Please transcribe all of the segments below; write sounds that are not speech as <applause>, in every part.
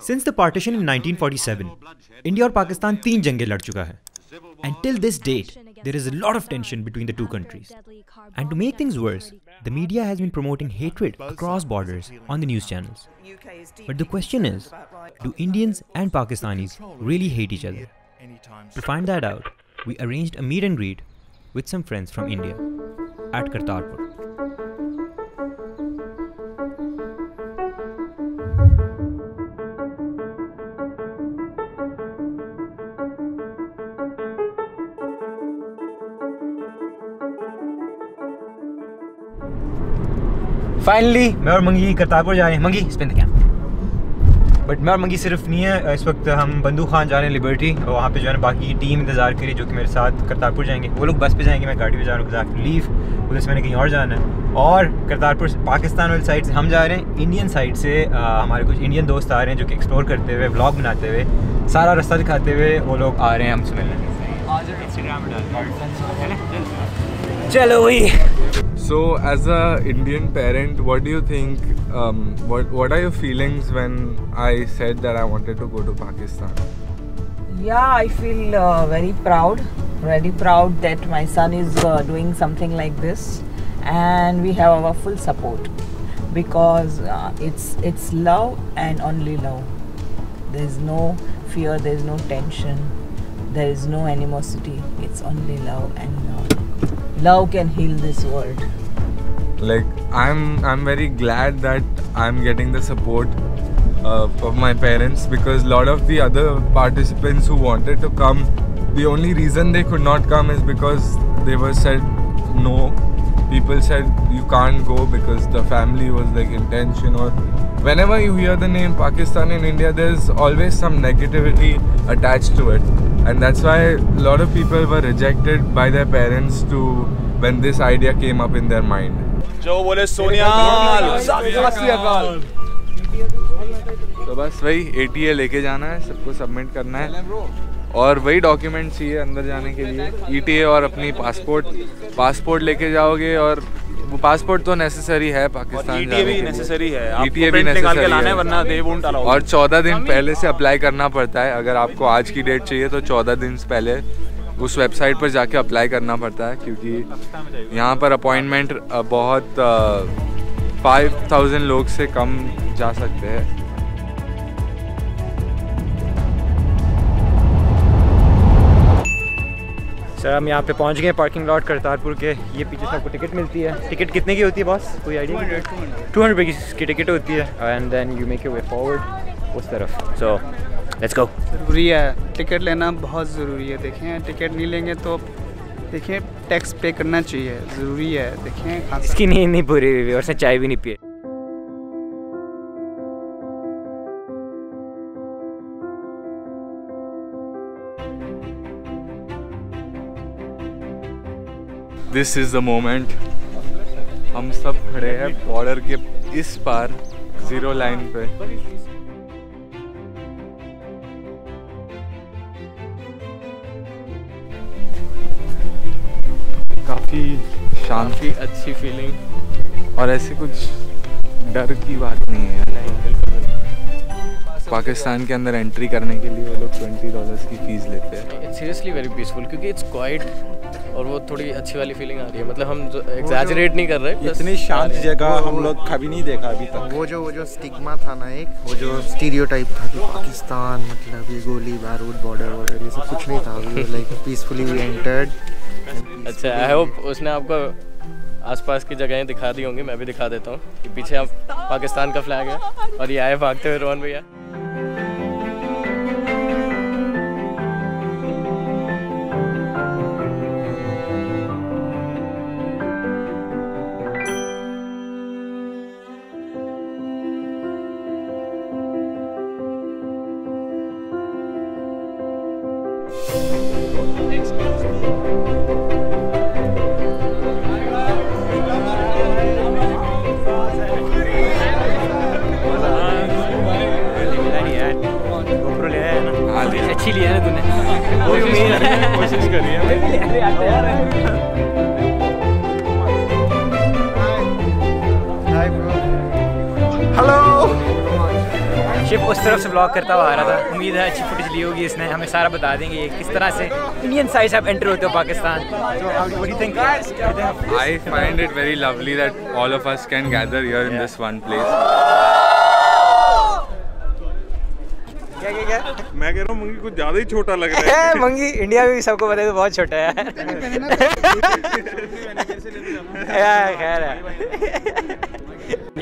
Since the partition in 1947, India और पाकिस्तान तीन जंगें लड़ चुका है And till this date, there is a lot of tension between the two countries. And to make things worse, the media has been promoting hatred across borders on the news channels. But the question is, do Indians and Pakistanis really hate each other? To find that out, we arranged a meet and greet with some friends from India at Kartarpur. Finally मैं और मंगी करतारपुर जा रहे हैं। मंगी Spain क्या but मैं और मंगी सिर्फ़ नहीं है इस वक्त हम बंदू खान जा रहे हैं लिबर्टी और वहाँ पे जो है ना बाकी की टीम इंतज़ार करी जो कि मेरे साथ करतारपुर जाएँगे। वो लोग बस पे जाएँगे मैं गाड़ी पे जा रहा हूँ लीव उधर से मैंने कहीं और जाना है। और करतारपुर पाकिस्तान वाली साइड से हम जा रहे हैं। इंडियन साइड से आ, हमारे कुछ इंडियन दोस्त आ रहे हैं जो कि एक्सप्लोर करते हुए ब्लॉग बनाते हुए सारा रास्ता दिखाते हुए वो लोग आ रहे हैं हमसे मिलने। चलो वही So, as a Indian parent, what do you think? Um, what What are your feelings when I said that I wanted to go to Pakistan? Yeah, I feel uh, very proud, very proud that my son is uh, doing something like this, and we have our full support because uh, it's it's love and only love. There is no fear, there is no tension, there is no animosity. It's only love and love. Love can heal this world. Like I'm I'm very glad that I'm getting the support uh, of my parents because a lot of the other participants who wanted to come, the only reason they could not come is because they were said no. People said you can't go because the family was like intention or whenever you hear the name Pakistan and India, there's always some negativity attached to it, and that's why a lot of people were rejected by their parents to when this idea came up in their mind. जो बोले सोनिया तो बस वही ए लेके जाना है सबको submit करना है और वही डॉक्यूमेंट चाहिए अंदर जाने के लिए। ईटीए और अपनी पासपोर्ट पासपोर्ट लेके जाओगे और वो पासपोर्ट तो नेसेसरी है पाकिस्तान ईटीए भी नेसेसरी है। आपको ईटीए भी निकाल के necessary है। वरना दे वोंट अलाउ और चौदह दिन पहले से अप्लाई करना पड़ता है। अगर आपको आज की डेट चाहिए तो चौदह दिन से पहले उस वेबसाइट पर जाके अप्लाई करना पड़ता है क्योंकि यहाँ पर अपॉइंटमेंट बहुत फाइव थाउज़ेंड लोग से कम जा सकते हैं। सर हम यहाँ पे पहुँच गए पार्किंग लॉट करतारपुर के। ये पीछे से आपको टिकट मिलती है। टिकट कितने की होती है बॉस कोई आइडिया टू हंड्रेड। की टिकट होती है। And then you make you way forward उस तरफ़। सो लेट्स गो ज़रूरी है। टिकट लेना बहुत ज़रूरी है। देखें टिकट नहीं लेंगे तो देखें टैक्स पे करना चाहिए। ज़रूरी है। देखें इसकी नींद नहीं पूरी हुई और चाय भी नहीं पी दिस इज़ द मोमेंट हम सब खड़े हैं बॉर्डर के इस पार ज़ीरो लाइन पे। काफ़ी शांति, अच्छी फीलिंग और ऐसे कुछ डर की बात नहीं है। पाकिस्तान के अंदर एंट्री करने के लिए वो लोग ट्वेंटी डॉलर्स की फ़ीस लेते हैं। इट्स सीरियसली वेरी पीसफुल क्योंकि इट्स क्वाइट और वो थोड़ी अच्छी वाली फीलिंग आ रही है। मतलब हम एग्जैजरेट नहीं कर रहे इतनी शांत जगह हम लोग कभी नहीं देखा अभी तक। वो जो वो जो स्टिग्मा था ना एक वो जो स्टीरियोटाइप था कि पाकिस्तान मतलब ये गोली बारूद बॉर्डर वॉर्डर ये सब कुछ नहीं था। लाइक पीसफुली वी एंटर्ड अच्छा आई होप उसने आपको आसपास की जगहें दिखा दी होंगी मैं भी दिखा देता हूँ कि पीछे आप पाकिस्तान का फ्लैग है और ये आए भागते हुए रोहन भैया। है अच्छी ली है ना तूने। कोशिश करी है हेलो। शिप उस तरफ़ से ब्लॉग करता हुआ आ रहा था। उम्मीद है अच्छी फुटेज ली होगी इसने। हमें सारा बता देंगे किस तरह से इंडियन साइज़ आप एंटर होते हो Pakistan. I find it very lovely that all of us can gather here in this one place क्या क्या क्या? मैं कह रहा हूँ मंगी कुछ ज़्यादा ही छोटा लग रहा है। <laughs> मंगी इंडिया में भी सबको पता है तो बहुत छोटा है। <laughs> यार खैर है।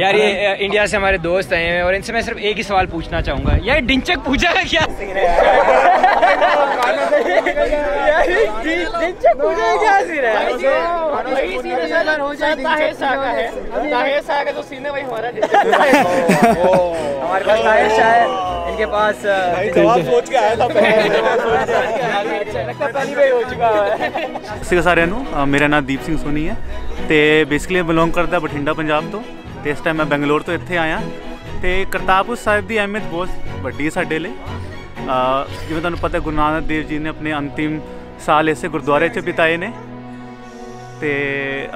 यार ये इंडिया से हमारे दोस्त आए हैं और इनसे मैं सिर्फ़ एक ही सवाल पूछना चाहूँगा। यार डिंचक पूछा है क्या? यार, डिंचक पूछा है क्या सीन <laughs> हमारे पास ताहिर शाह है इनके पास जवाब सोच के आया था पहली बार हो चुका है ਸਤਿ ਸ਼੍ਰੀ ਅਕਾਲ ਸਾਰਿਆਂ ਨੂੰ ਅ, ਮੇਰਾ ਨਾਮ ਦੀਪ ਸਿੰਘ ਸੋਨੀ ਹੈ ਤੇ ਬੇਸਿਕਲੀ ਬਿਲੋਂਗ ਕਰਦਾ ਬਠਿੰਡਾ ਪੰਜਾਬ ਤੋਂ ਤੇ ਇਸ ਟਾਈਮ ਮੈਂ ਬੰਗਲੌਰ ਤੋਂ ਇੱਥੇ ਆਇਆ ਤੇ ਕਰਤਾਰਪੁਰ ਸਾਹਿਬ ਦੀ ਅਹਿਮੀਅਤ ਬਹੁਤ ਵੱਡੀ ਹੈ ਸਾਡੇ ਲਈ ਅ, ਜਿਵੇਂ ਤੁਹਾਨੂੰ ਪਤਾ ਹੈ, ਗੁਰੂ ਨਾਨਕ ਦੇਵ ਜੀ ਨੇ ਆਪਣੇ ਅੰਤਿਮ ਸਾਲ ਇਸੇ ਗੁਰਦੁਆਰੇ 'ਚ ਬਿਤਾਏ ਨੇ ਤੇ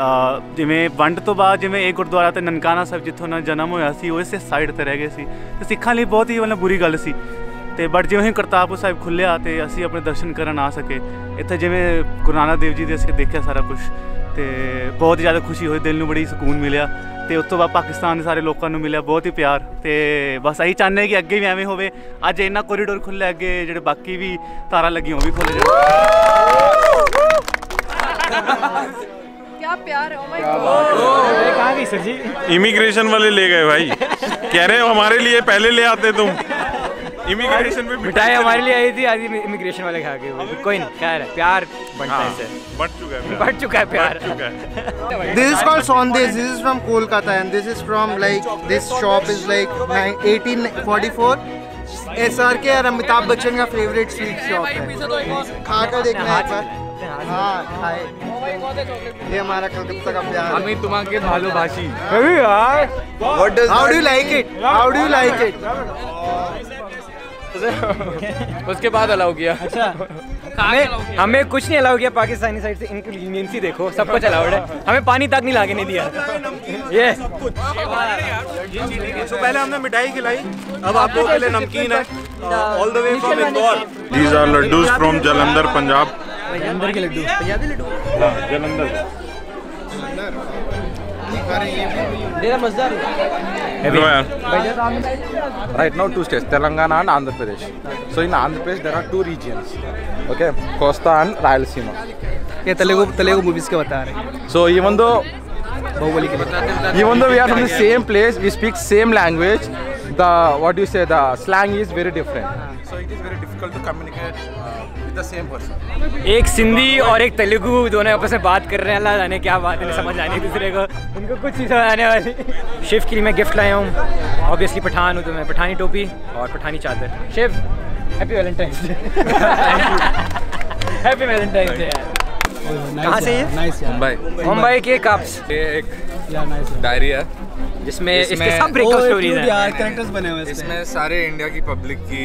ਜਿਵੇਂ ਵੰਡ ਤੋਂ ਬਾਅਦ ਜਿਵੇਂ ਇਹ ਗੁਰਦੁਆਰਾ ਤੇ ਨਨਕਾਣਾ ਸਾਹਿਬ ਜਿੱਥੋਂ ਉਹਨਾਂ ਦਾ ਜਨਮ ਹੋਇਆ ਸੀ, ਉਹ ਇਸੇ ਸਾਈਡ ਤੇ ਰਹਿ ਗਏ ਸੀ। ਤੇ ਸਿੱਖਾਂ ਲਈ ਬਹੁਤ ਹੀ ਮਤਲਬ ਬੁਰੀ ਗੱਲ ਸੀ। ਤੇ ਬਟ ਜਿਵੇਂ ਹੀ ਕਰਤਾਰਪੁਰ ਸਾਹਿਬ ਖੁੱਲਿਆ ਤੇ ਅਸੀਂ ਆਪਣੇ ਦਰਸ਼ਨ ਕਰਨ ਆ ਸਕੇ, ਇੱਥੇ ਜਿਵੇਂ ਗੁਰੂ ਨਾਨਕ ਦੇਵ ਜੀ ਦੇ ਅਸੀਂ ਦੇਖਿਆ ਸਾਰਾ ਕੁਝ ਤੇ ਬਹੁਤ ਜ਼ਿਆਦਾ ਖੁਸ਼ੀ ਹੋਈ, ਦਿਲ ਨੂੰ ਬੜੀ ਸਕੂਨ ਮਿਲਿਆ। ਤੇ ਉਸ ਤੋਂ ਬਾਅਦ ਪਾਕਿਸਤਾਨ ਦੇ ਸਾਰੇ ਲੋਕਾਂ ਨੂੰ ਮਿਲਿਆ ਬਹੁਤ ਹੀ ਪਿਆਰ। ਤੇ ਬਸ ਇਹੀ ਚਾਹੁੰਦੇ ਹਾਂ ਕਿ ਅੱਗੇ ਵੀ ਐਵੇਂ ਹੋਵੇ। ਅੱਜ ਇੰਨਾ ਕੋਰੀਡੋਰ ਖੁੱਲ੍ਹਾ ਅੱਗੇ, ਜਿਹੜੇ ਬਾਕੀ ਵੀ ਤਾਰਾਂ ਲੱਗੀਆਂ ਉਹ ਵੀ ਖੁੱਲ੍ਹ ਜਾਣ। क्या प्यार है oh my God. गई सर जी? इमिग्रेशन वाले ले गए भाई। कह रहे हो हमारे लिए पहले ले आते तुम। इमिग्रेशन पे मिठाई हमारे लिए आई थी आधी इमिग्रेशन वाले खा वो। कोई नहीं खैर प्यार बनता है इससे। बढ़ चुका है बढ़ चुका है प्यार। This is called Sondesh. This is from Kolkata and this is from like this shop is like nine- 1844. SRK और अमिताभ बच्चन का फेवरेट स्वीट शॉप है। खा कर देखना एक बार। हाँ खाए। ये हमारा कलकत्ता का प्यार আমি তোমাকে ভালোবাসি How do you like it? How do you like it? उसके बाद अलाउ किया हमें हमें कुछ नहीं अलाउ किया पाकिस्तानी साइड से इनकी लीनियंसी देखो सब कुछ अलाउड है हमें पानी तक नहीं लाके नहीं दिया ये तो पहले हमने मिठाई खिलाई अब आप लोगों के लिए नमकीन है all the way from Indore these are laddoos from Jalandhar Punjab अंदर के लड्डू पंजाबी लड्डू हाँ Jalandhar right now two states telangana and andhra pradesh so in andhra pradesh there are two regions okay costa and rayalaseema ये Telugu Telugu movies के बता रहे हैं so even though Baahubali के even though we are from the same place we speak same language the what do you say the slang is very different so it is very difficult to communicate uh, एक सिंधी और एक तेलुगु दोनों आपस में बात कर रहे हैं। अल्लाह जाने क्या बात है समझ आनी दूसरे को। उनको कुछ चीज़ आने वाली। शिव के लिए मैं गिफ्ट लाया हूँ। ऑब्वियसली पठान हूँ तो मैं पठानी टोपी और पठानी चादर। Shiv happy Valentine's Day happy Valentine's Day कहाँ से ये? मुंबई। मुंबई के कप्स ये एक डायरी है। जिसमें इसके इसमें- सब ब्रेकअप स्टोरीज हैं। कैरेक्टर्स बने हुए इसमें। सारे इंडिया की पब्लिक की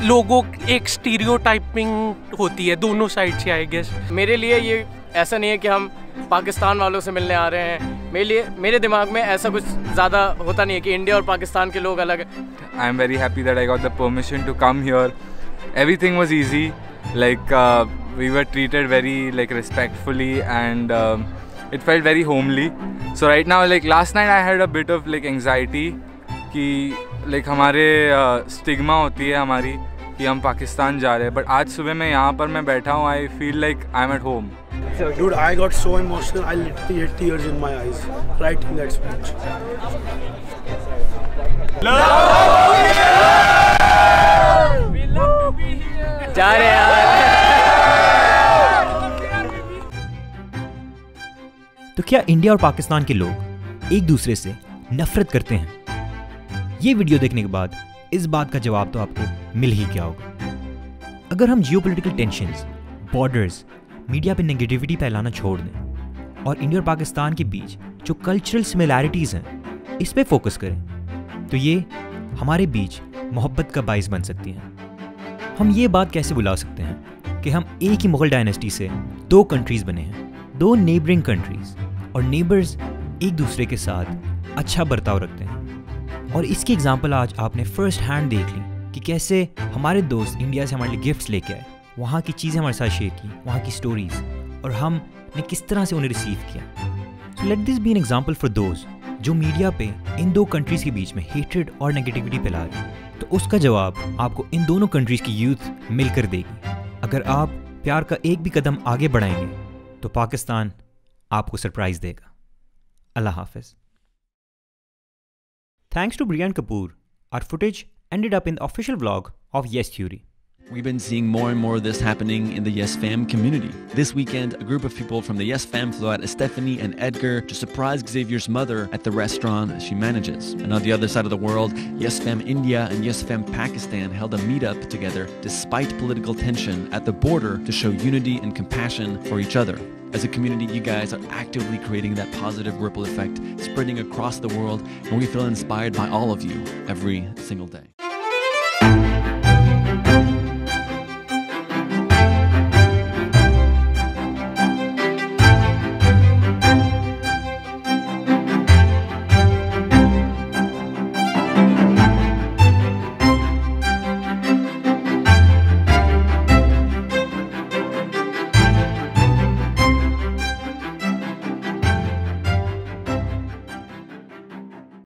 लोगों एक स्टीरियो होती है दोनों साइड से आई गेस मेरे लिए ये ऐसा नहीं है कि हम पाकिस्तान वालों से मिलने आ रहे हैं। मेरे लिए मेरे दिमाग में ऐसा कुछ ज़्यादा होता नहीं है कि इंडिया और पाकिस्तान के लोग अलग I am very happy that I got the permission to come here everything was easy like we were treated very like respectfully and it felt very homely so right now like last night I had a bit of like anxiety कि like हमारे stigma होती है हमारी कि हम पाकिस्तान जा रहे हैं बट आज सुबह मैं यहाँ पर मैं बैठा हूँ I feel like I am at home Dude, I got so emotional. I literally had tears in my eyes writing that speech. Love! We love to be here. जा रहे यार तो क्या इंडिया और पाकिस्तान के लोग एक दूसरे से नफरत करते हैं ये वीडियो देखने के बाद इस बात का जवाब तो आपको मिल ही गया होगा। अगर हम geopolitical tension borders media पर नेगेटिविटी फैलाना छोड़ दें और इंडिया और पाकिस्तान के बीच जो कल्चरल सिमिलैरिटीज़ हैं, इस पर फोकस करें तो ये हमारे बीच मोहब्बत का बाइस बन सकती हैं। हम ये बात कैसे बुला सकते हैं कि हम एक ही मुगल डायनेस्टी से दो कंट्रीज़ बने हैं, दो नेबरिंग कंट्रीज़ और नेबर्स एक दूसरे के साथ अच्छा बर्ताव रखते हैं। और इसकी एग्ज़ाम्पल आज आपने फ़र्स्ट हैंड देख ली कि कैसे हमारे दोस्त इंडिया से हमारे लिए गिफ्ट्स लेके आए। वहाँ की चीज़ें हमारे साथ शेयर की, वहाँ की स्टोरीज और हमने किस तरह से उन्हें रिसीव किया। So let this be an example for those जो मीडिया पे इन दो कंट्रीज़ के बीच में हेट्रेड और नेगेटिविटी फैला रही तो उसका जवाब आपको इन दोनों कंट्रीज़ की यूथ मिलकर देगी। अगर आप प्यार का एक भी कदम आगे बढ़ाएँगे तो पाकिस्तान आपको सरप्राइज़ देगा। अल्लाह हाफिज। Thanks to Brian Kapoor, our footage ended up in the official vlog of Yes Theory. We've been seeing more and more of this happening in the Yes Fam community. This weekend, a group of people from the Yes Fam flew out to Stephanie and Edgar to surprise Xavier's mother at the restaurant she manages. And on the other side of the world, Yes Fam India and Yes Fam Pakistan held a meetup together despite political tension at the border to show unity and compassion for each other. As a community, you guys are actively creating that positive ripple effect, spreading across the world, and we feel inspired by all of you every single day.